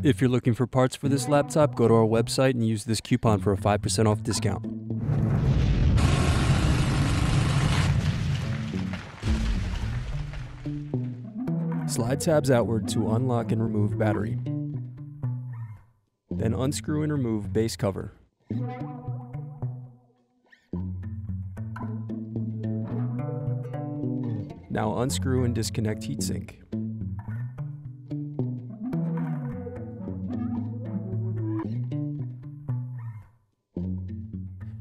If you're looking for parts for this laptop, go to our website and use this coupon for a 5% off discount. Slide tabs outward to unlock and remove battery. Then unscrew and remove base cover. Now unscrew and disconnect heatsink.